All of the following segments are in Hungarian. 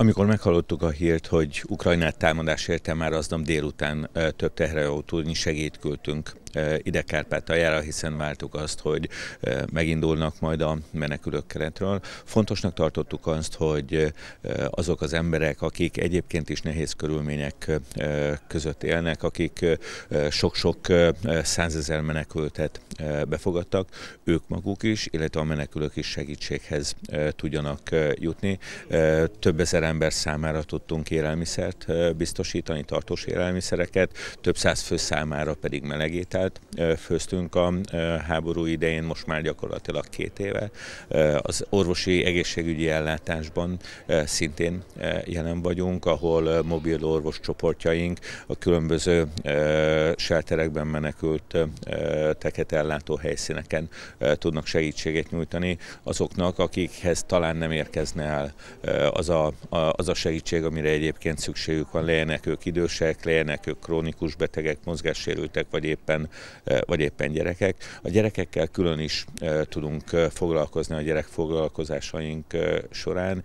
Amikor meghallottuk a hírt, hogy Ukrajnát támadás érte, már aznap délután több teherautónyi segít küldtünk ide Kárpátaljára, hiszen vártuk azt, hogy megindulnak majd a menekülők keretről. Fontosnak tartottuk azt, hogy azok az emberek, akik egyébként is nehéz körülmények között élnek, akik sok-sok százezer menekültet befogadtak, ők maguk is, illetve a menekülők is segítséghez tudjanak jutni. Több ezer ember számára tudtunk élelmiszert biztosítani, tartós élelmiszereket, több száz fő számára pedig melegételt főztünk a háború idején, most már gyakorlatilag két éve. Az orvosi egészségügyi ellátásban szintén jelen vagyunk, ahol mobil orvos csoportjaink a különböző shelterekben menekült teket ellátó helyszíneken tudnak segítséget nyújtani azoknak, akikhez talán nem érkezne el az a, az a segítség, amire egyébként szükségük van, legyenek ők idősek, legyenek ők krónikus betegek, mozgássérültek, vagy éppen, vagy éppen gyerekek. A gyerekekkel külön is tudunk foglalkozni a gyerekfoglalkozásaink során,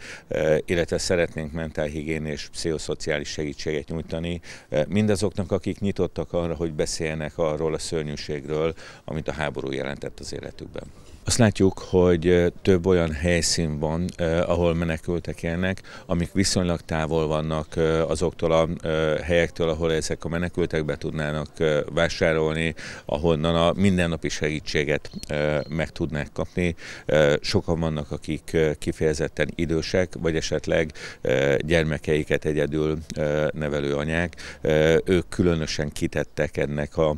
illetve szeretnénk mentálhigién és pszichoszociális segítséget nyújtani mindazoknak, akik nyitottak arra, hogy beszéljenek arról a szörnyűségről, amit a háború jelentett az életükben. Azt látjuk, hogy több olyan helyszín van, ahol menekültek élnek, amik viszonylag távol vannak azoktól a helyektől, ahol ezek a menekültek be tudnának vásárolni, ahonnan a mindennapi segítséget meg tudnák kapni. Sokan vannak, akik kifejezetten idősek, vagy esetleg gyermekeiket egyedül nevelő anyák. Ők különösen kitettek ennek a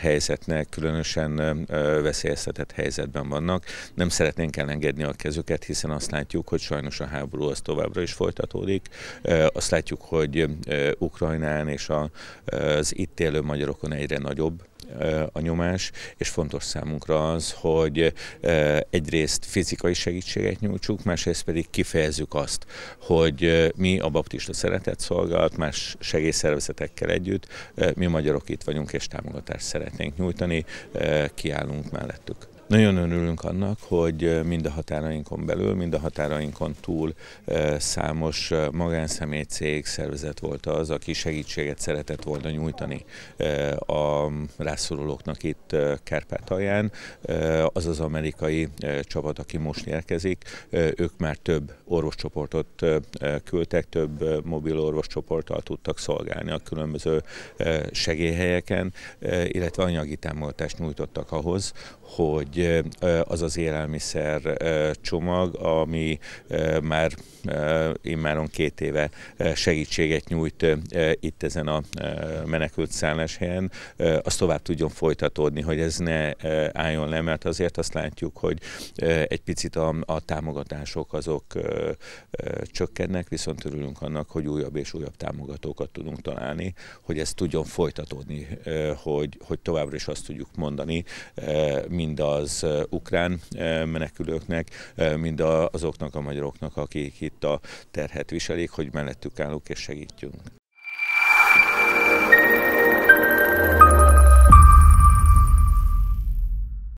helyzetnek, különösen veszélyeztetett helyzetnek helyzetben vannak. Nem szeretnénk elengedni a kezüket, hiszen azt látjuk, hogy sajnos a háború az továbbra is folytatódik. Azt látjuk, hogy Ukrajnán és az itt élő magyarokon egyre nagyobb a nyomás, és fontos számunkra az, hogy egyrészt fizikai segítséget nyújtsuk, másrészt pedig kifejezzük azt, hogy mi a baptista szeretett szolgálat, más segélyszervezetekkel együtt, mi magyarok itt vagyunk, és támogatást szeretnénk nyújtani, kiállunk mellettük. Nagyon örülünk annak, hogy mind a határainkon belül, mind a határainkon túl számos magánszemély cég szervezet volt az, aki segítséget szeretett volna nyújtani a rászorulóknak itt Kárpátalján. Az az amerikai csapat, aki most érkezik, ők már több orvoscsoportot küldtek, több mobil orvoscsoporttal tudtak szolgálni a különböző segélyhelyeken, illetve anyagi támogatást nyújtottak ahhoz, hogy az az élelmiszer csomag, ami már immáron két éve segítséget nyújt itt ezen a menekült szálláshelyen, az tovább tudjon folytatódni, hogy ez ne álljon le, mert azért azt látjuk, hogy egy picit a, a támogatások azok csökkennek, viszont örülünk annak, hogy újabb és újabb támogatókat tudunk találni, hogy ez tudjon folytatódni, hogy, hogy továbbra is azt tudjuk mondani, mind az ukrán menekülőknek, mind azoknak a magyaroknak, akik itt a terhet viselik, hogy mellettük állunk és segítjünk.